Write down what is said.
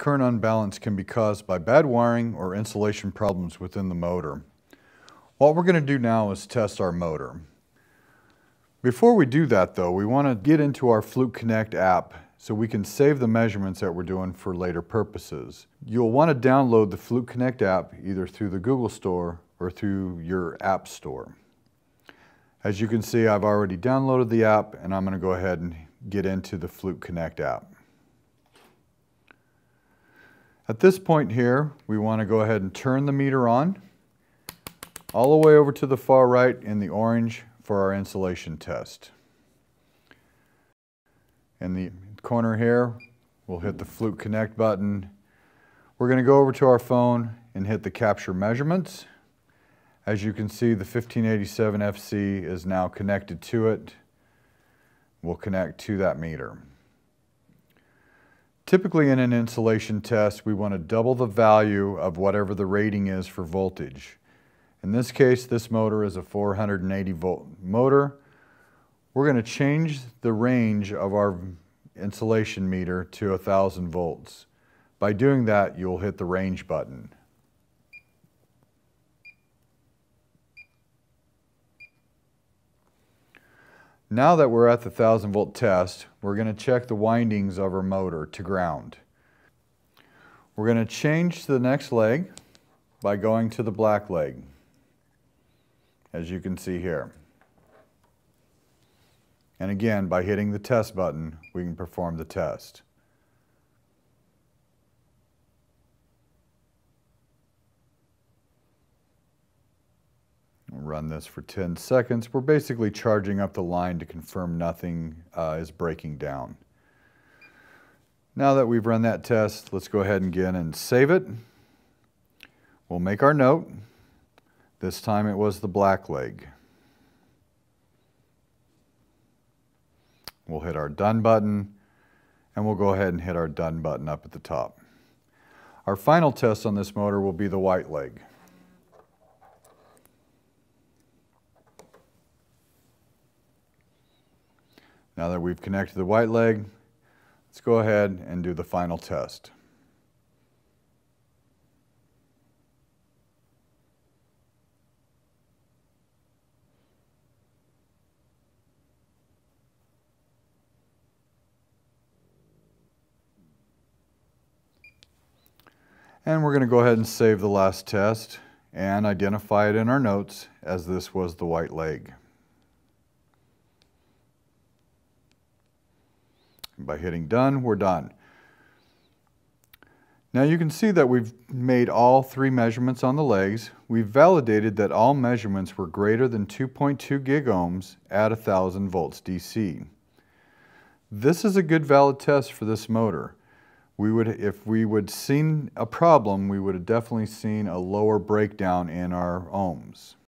Current unbalance can be caused by bad wiring or insulation problems within the motor. What we're going to do now is test our motor. Before we do that though, we want to get into our Fluke Connect app so we can save the measurements that we're doing for later purposes. You'll want to download the Fluke Connect app either through the Google Store or through your App Store. As you can see, I've already downloaded the app and I'm going to go ahead and get into the Fluke Connect app. At this point here, we want to go ahead and turn the meter on all the way over to the far right in the orange for our insulation test. In the corner here, we'll hit the Fluke Connect button. We're going to go over to our phone and hit the capture measurements. As you can see, the 1587 FC is now connected to it. We'll connect to that meter. Typically in an insulation test, we want to double the value of whatever the rating is for voltage. In this case, this motor is a 480 volt motor. We're going to change the range of our insulation meter to 1000 volts. By doing that, you'll hit the range button. Now that we're at the 1000 volt test, we're going to check the windings of our motor to ground. We're going to change to the next leg by going to the black leg, as you can see here. And again, by hitting the test button, we can perform the test. This for 10 seconds. We're basically charging up the line to confirm nothing uh, is breaking down. Now that we've run that test, let's go ahead and again and save it. We'll make our note. This time it was the black leg. We'll hit our done button and we'll go ahead and hit our done button up at the top. Our final test on this motor will be the white leg. Now that we've connected the white leg, let's go ahead and do the final test. And we're going to go ahead and save the last test and identify it in our notes as this was the white leg. By hitting done, we're done. Now you can see that we've made all three measurements on the legs. We've validated that all measurements were greater than 2.2 gig ohms at 1000 volts DC. This is a good valid test for this motor. We would, if we would seen a problem, we would have definitely seen a lower breakdown in our ohms.